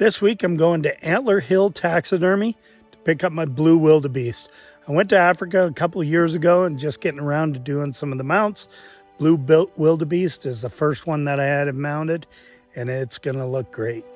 This week I'm going to Antler Hill Taxidermy to pick up my blue wildebeest. I went to Africa a couple years ago and just getting around to doing some of the mounts. Blue built wildebeest is the first one that I had mounted, and it's going to look great.